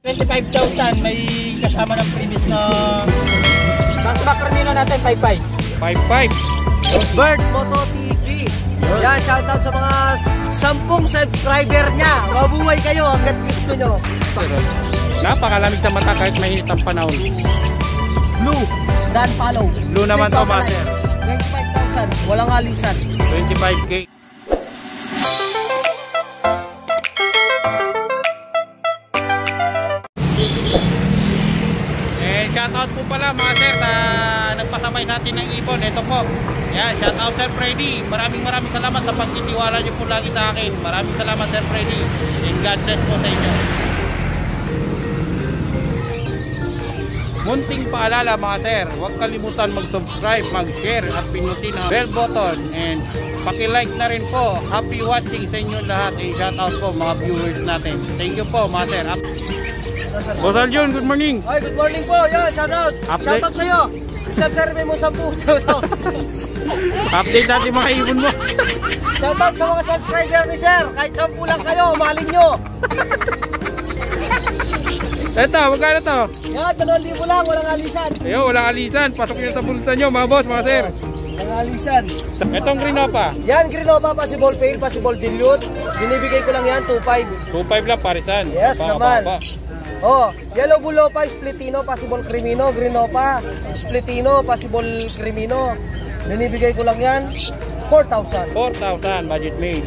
25,000 may kasama ng previous na Ang Macronino natin 55 5.5. Bird Moto TV. Yan, shoutout sa mga 10 subscriber niya. Mabuhay kayo hanggat gusto nyo. Napakalamig sa mata kahit mainit ang panahon. Blue, Dan Follow. Blue naman to, master. 25,000. Walang alisan. 25k. Shoutout po pala mga sir na nagpasabay sa atin ng ibon. Ito po. Yan, shoutout Sir Freddy. Maraming maraming salamat sa pagtitiwala niyo po lagi sa akin. Maraming salamat Sir Freddy. And God bless po sa inyo. Munting paalala mga sir, huwag kalimutan mag-subscribe, mag-share at pinutin ang bell button and paki-like na rin po. Happy watching sa inyo lahat and shout out po mga viewers natin. Thank you po mga sir. Boss Aljon, good morning. Ay, good morning po. Yan, shoutout. Update. Shoutout sa'yo. Isang survey mo 10. Shoutout. Update natin mga ibon mo. shoutout sa mga subscriber ni Sir. Kahit 10 lang kayo, mahalin nyo. Eto, magkano to? Yan, 2,000 lang. Walang alisan. Ayun, walang alisan. Pasok nyo sa bulsa nyo mga boss, mga sir. Walang alisan. Etong Grinopa, Yan, Grenova, possible fail, possible dilute. Binibigay ko lang yan, 2.5. 2.5 lang parisan. Yes, naman. Baba. Oh, Yellow Bulopa, Splitino, possible Crimino, Grinopa, Splitino, possible Crimino. Binibigay ko lang yan, 4,000. 4,000 budget made.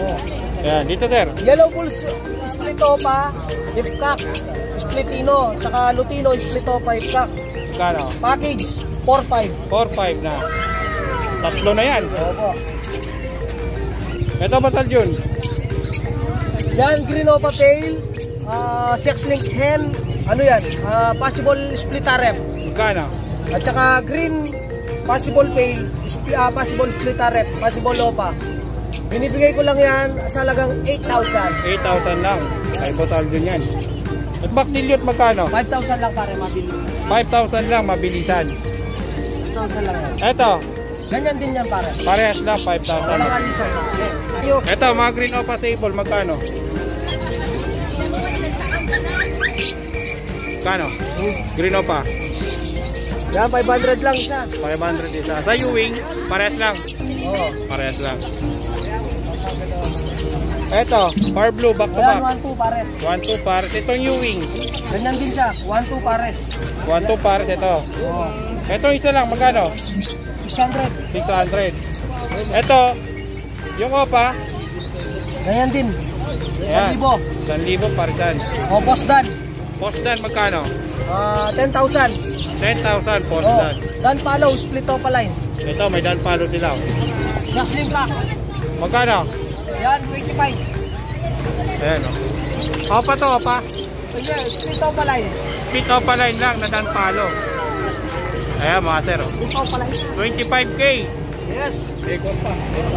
Oh. Yan, dito sir. Yellow Bulls, Splitopa, Ipkak, Splitino, saka Lutino, Splitopa, Ipkak. Magkano? Package, 4,500. 4.5 na. Tatlo na yan. Opo. Ito ba Aljon? Yan, Greenova Tail, uh, Sex Link Hen, ano yan, ah, possible Splitarem. Magkano? At saka green possible fail, spl- ah, possible split rep, possible lopa. Binibigay ko lang yan sa halagang 8,000. 8,000 lang. Ay, botal din yan. At back dilute magkano? 5,000 lang pare, mabilis. 5,000 lang, mabilisan. 5,000 lang yan. Eto, Ganyan din yan pare. parehas lang, 5,000. Walang alisan. Ayo. Eto, mga green opa table, magkano? Magkano? Green opa, Yan, 500 lang siya. 500 isa. Sa Ewing, parehas lang. Oo. Parehas lang. Eto, far blue, back to back. 1-2 pares. 1-2 pares. Itong Ewing. Ganyan din siya, 1-2 pares. 1-2 pares ito. Oo. Itong isa lang, magkano? 600. 600. Ito, yung opa, Ganyan din. Ayan. 1,000. 1,000 parisan. O, boss dan. Postan, magkano? Ah, 10,000. 10,000 Oh, postan. dan follow, split opa line. Ito, may dan palo nila. Jasling pack. Magkano? Yan, 25. Ayan, o. Opa to, opa. Sige, split opa line. Pit opa line lang na dan palo. Ayan, mga sir. o. Split opa line. 25k. Yes.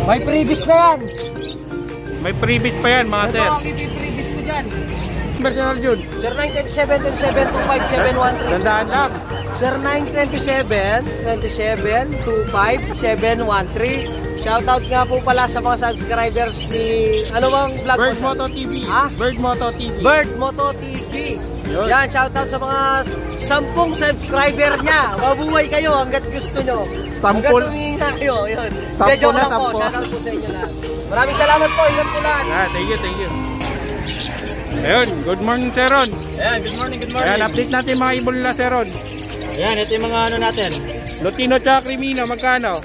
May previous na yan. May freebies pa yan, mga Ito sir. ang ipiprevious ko dyan. Personal Jun. Sir 927 27 25713. Dandaan lang. Sir 927 27 25713. Shoutout nga po pala sa mga subscribers ni ano bang vlog Bird mo? Moto TV. Ha? Bird Moto TV. Bird Moto TV. Yun. Yan, shoutout sa mga 10 subscriber niya. Mabuhay kayo hanggat gusto nyo. Hanggat Tampol. tumingin na kayo. Yun. Tampo joke na, lang po. tampo. Shoutout po sa inyo lahat. Maraming salamat po. Ingat po lahat. Ah, thank you, thank you. Ayun, good morning, Seron. Ayan, good morning, good Ayan, update natin mga ibon nila, Seron. Ayan, ito yung mga ano natin Lutino tsaka Crimino, magkano?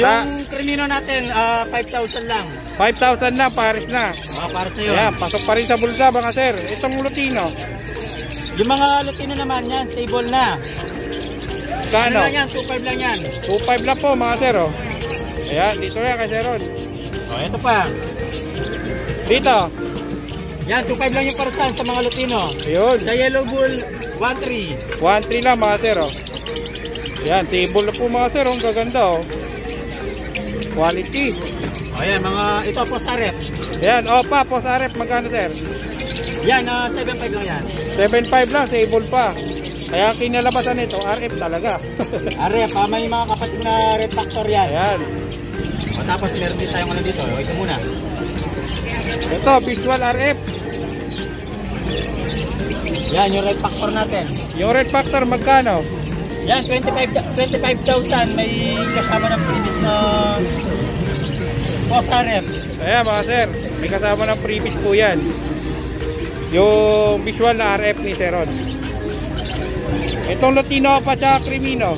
Yung Crimino natin, ah, 5,000 lang 5,000 na, pares na. Ah, para sa yun Ayan, pasok pa rin sa bulsa, mga sir. Itong Lutino, Yung mga Latino naman yan, stable na Ano kano? lang yan, 2,500 lang yan 2.5 lang po, mga sir. Oh. Ayan, dito na kay Seron. Oh, ito pa Dito, Yan, 2,500 lang yung parasan sa mga Latino ayun. Sa Yellow Bull, 1,300 1.3 lang, mga sir. Oh. Ayan, table na po, mga sir. Oh. Ang gaganda, oh. Quality. Oh, yan, mga, ito po sa rep Ayan, opa, post RF, magkano, sir? Yan, ah, 7,500 lang yan 7.5 lang, table pa. Kaya kinalabasan nito, RF talaga. Arep, ah, may mga kapatid na red factor yan Ayan. O, tapos meron din tayong ano dito, ito muna Ito, visual RF. Yan, yung red factor natin. Yung red factor magkano? Yan, 25 25,000. May kasama ng previous na Boss RF. Ayan mga sir, may kasama ng previous po yan. Yung visual na RF ni Seron. Itong Latino pa tsaka Crimino.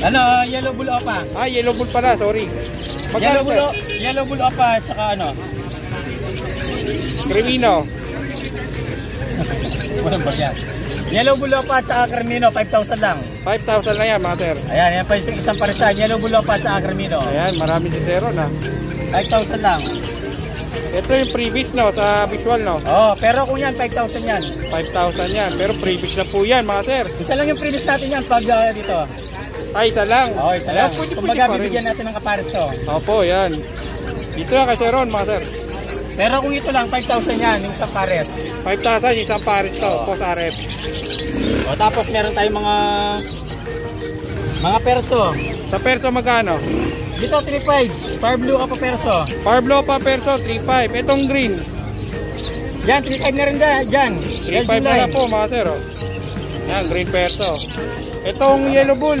Ano, yellow bull opa. Ah, yellow bull pala, sorry. Yellow Magkano bull, sir? o- yellow bull opa, tsaka ano. Crimino. Walang bagyan. Yellow bull opa, tsaka Carmino, 5,000 lang. 5,000 na yan mga sir. Ayan, yan pa yung isang parisan. Yellow bull opa, tsaka Carmino. Ayan, marami si Seron ha. 5,000 lang. Ito yung previous no, sa visual no. Oh, pero kung yan, 5,000 yan. 5,000 yan. Pero previous na po yan mga sir. Isa lang yung previous natin yan pag ah, dito. Ay, isa lang. Oh, isa Ayan, lang. pwede, Kung pwede baga, pa rin. bibigyan natin ng kapares to. Opo, yan. Dito yan kay Seron mga sir. Pero kung ito lang, 5,000 yan, yung isang pares. 5,000 isang pares to, Oo. post RF. O, tapos meron tayong mga mga perso. Sa perso magkano? Dito, 3,500. Fire blue ka pa perso. Parblo pa perso, 3.5. Itong green, Yan, 3,500 na rin dyan. Dyan. 3.5 na lang po mga sir. Oh. Yan, green perso. Itong yellow bull,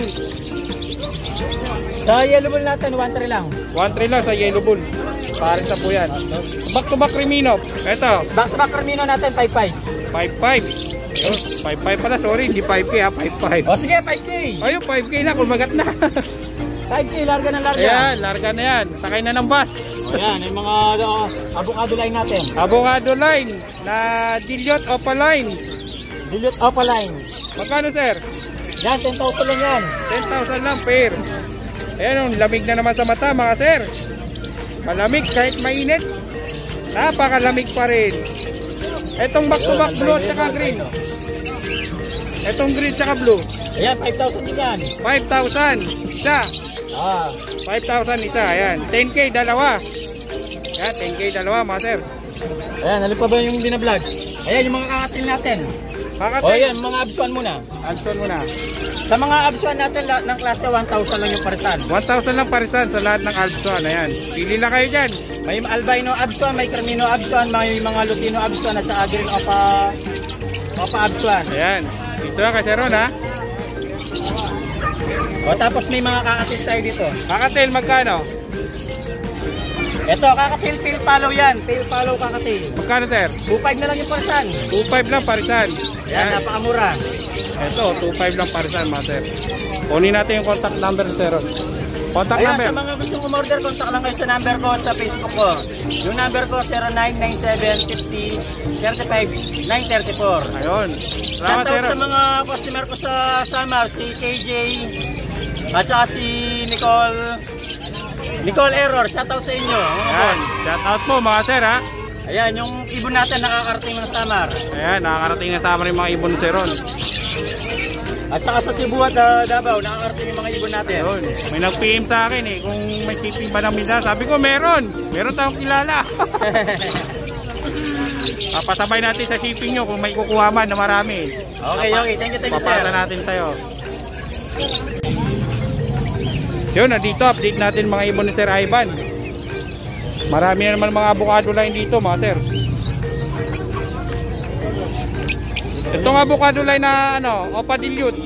Sa yellow bull natin, 1,300 lang. 1.3 lang sa yellow bull. Pares na po yan. Back to back Crimino. Ito, Back to back Carmino natin, 5,500. 5.5. Ayun, 5.5 pala, sorry, hindi 5K ha, 5.5. O, sige, 5K. Ayun, 5K na, kumagat na. 5K, larga ng larga. Ayan, larga na yan. Sakay na ng bus. O, yan, yung mga uh, avocado line natin. Avocado line na Dilliot Opaline. Dilute Opaline. Magkano sir? Yan, 10,000 lang yan. 10,000 lang pair. Ayan, lamig na naman sa mata mga sir. Malamig kahit mainit. Napakalamig pa rin. Etong back to back blue at saka green. Etong green saka blue. Ayan, 5,000 din yan. 5,000 isa. Ah, 5,000 isa. Ayan. 10K dalawa. Ayan, 10K dalawa mga sir. ayan, alin pa ba yung binablog? Ayan, yung mga kakatil natin. O, Kakatay. ayan, mga absuan muna. Anton mo na. Sa mga absuan natin, lahat ng klase, 1,000 lang yung parisan. 1,000 lang parisan sa lahat ng Alpson. Ayan. Pili lang kayo dyan. May albino absuan, may carmino absuan, may mga lutino absuan, at saka green opa, opa absuan. Ayan. Dito lang kay Sir Ron ha. O, tapos may mga kakatil tayo dito. Kakatil magkano? Ito, kakatil, tail follow yan. Tail follow kakatil. Magkano sir? 2,500 na lang yung parisan. 2.5 lang parisan. Yan, Ayan. napakamura. Ito, 2.5 lang parisan mga sir. Kunin natin yung contact number Sir. Contact Ayan, number. sa mga gustong umorder, contact lang kayo sa number ko sa Facebook ko. Yung number ko, 0997-50-35-934. Ayun. Salamat Sir sa mga customer ko sa Samar, si KJ, at saka si Nicole, Nicole Error, shoutout sa inyo, mga Ayan. boss. Shout out po mga sir ha. Ayan, yung ibon natin nakakarating ng Samar. Ayan, nakakarating na tama rin mga ibon Sir Ron. At saka sa Cebu at uh, Davao, nakakarating yung mga ibon natin. Ayun. May nag-PM sa akin eh, kung may shipping ba ng minsan. Sabi ko, meron. Meron tayong kilala. Papasabay natin sa shipping nyo kung may kukuha man na marami. Okay, okay. Thank you, thank you, sir. Papasa natin tayo. Yun, nandito update natin mga ibon ni Sir Ivan. Marami na naman mga avocado line dito mga sir. Itong avocado line na ano, Opa Dilute.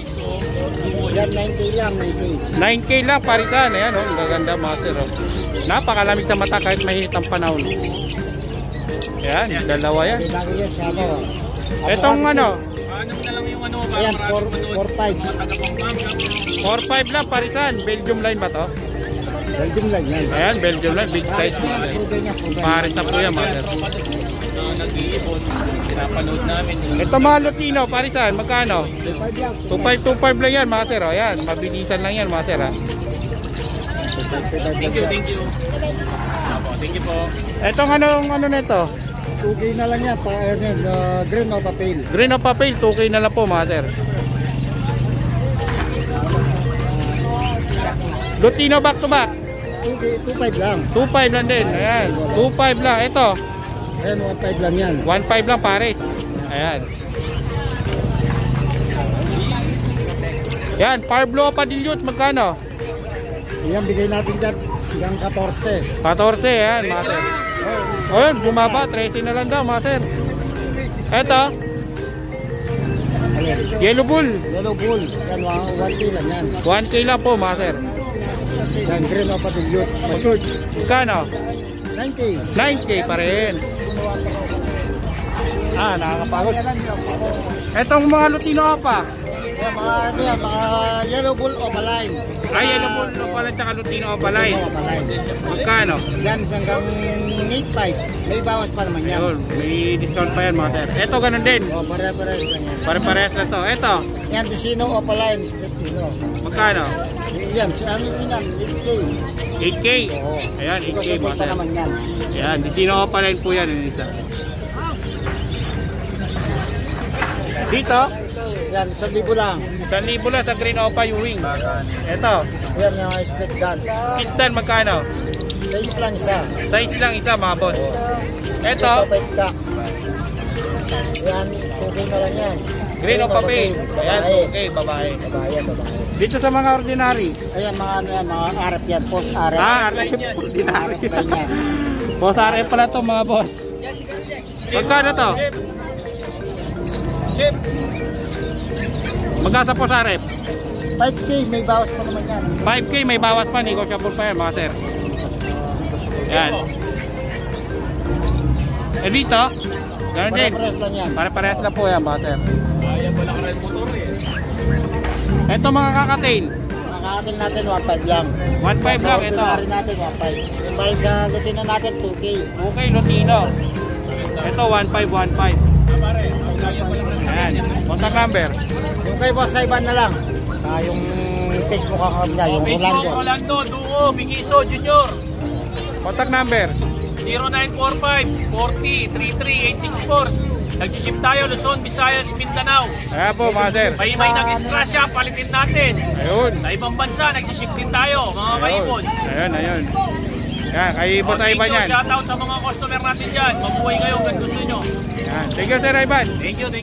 Yan, 9K lang, 9K. 9K lang parisan. Ayan oh, ang gaganda mga sir. Oh. Napakalamig sa mata kahit mahit ang panahon. Ayan, dalawa yan. Sabi. Itong ano, Ayan, 4-5. 4-5 lang parisan. Belgium line ba to? Welding lang yan. Ayan, Belgium line. Big size. Pares na po yan mga sir. Ito mga Lutino, parisan, magkano? 2525 lang yan mga sir. oh. Ayan, mabilisan lang yan mga sir. Ha? Thank you, thank you. Thank you po. Itong anong ano nito? 2K na lang yan, pa, uh, green o papel. Green of papel, 2K na lang po mga sir. Lutino back to back. 2K, 2.5 lang. 2.5 lang din. Ayan. 2.5 lang. Ito. Ayan, 1.5 lang yan. 1.5 lang pares. Ayan. Yan. Parblo pa dilute. Magkano? Yan, bigay natin dyan. Hanggang 14. 14. Ayan. Mga sir. O yun. Bumaba. 13 na lang daw mga sir. Ito. Yellow Bull. Yellow bull. Yan, 1K lang yan. 1K lang po mga sir. Yan, green opa dilute. Matured. Kano? 9K. 9K pa rin. Ah, nakakapagod. Etong mga Lutino pa. Yan, mga, ano yan, mga yellow bull opaline. Ay, yellow bull pala tsaka Lutino Opaline. Opaline. Magkano? Yan, hanggang 8.5. May bawas pa naman yan. Ayun, may discount pa yan mga sir. Ito ganun din. O, pare-pare lang yan. Pare-parehas na to. Ito, Yan, Dicino opaline. Split Dino. magkano? Yan, si ano din yan, 8K. 8K. Oo. Ayan, 8K Kasi mga sir. Ayan, di sino Opaline po yan isa. Dito, Yan, 1,000 lang. 1,000 lang sa Green Opa yung wing. Ito, Yan yung mga split gun. Kitdan magkano? Size lang isa. Size lang isa mga boss. Ito, ka. Yan, 2K na lang yan. Green Opa Pay. Ayan, okay, babae. Babae babae. Dito sa mga ordinary. Ayan, mga ano yan, mga arap yan, post arap. Ah, ordinary. Arap yan. Boss RF pala to mga boss. Magkano to? Magkano po sa RF? 5K, may bawas pa naman yan. 5K may bawas pa, negotiable pa yan mga sir. Yan. Eh dito, ganun din. Pare-pares lang yan. Pare-parehas na po yan mga sir. Ito mga kakatail. Makakatin natin 1.5 lang. 1.5 lang Sa ito. ordinary natin 1.5. Yung bahay sa Lutino natin 2K. Okay, Lutino. Ito 1515. Ayan. Contact number. Yung kay Boss Ivan na lang. Sa yung Facebook account niya, yung Orlando. Orlando, Duo, Bigiso, Junior. Contact number. 0945-40-33864. Nag-ship tayo, Luzon, Visayas, Mindanao. Ayan po mga sir. May may nag-scratch palitin natin. Ayun. Sa ibang bansa, nag-ship din tayo, mga kaibon. Ayun, ayun. Yan, kay Boss Thank Ivan yan. Shoutout sa mga customer natin dyan. Mabuhay kayo, gusto nyo. Yan. Thank you, Sir Ivan. Thank you, thank you.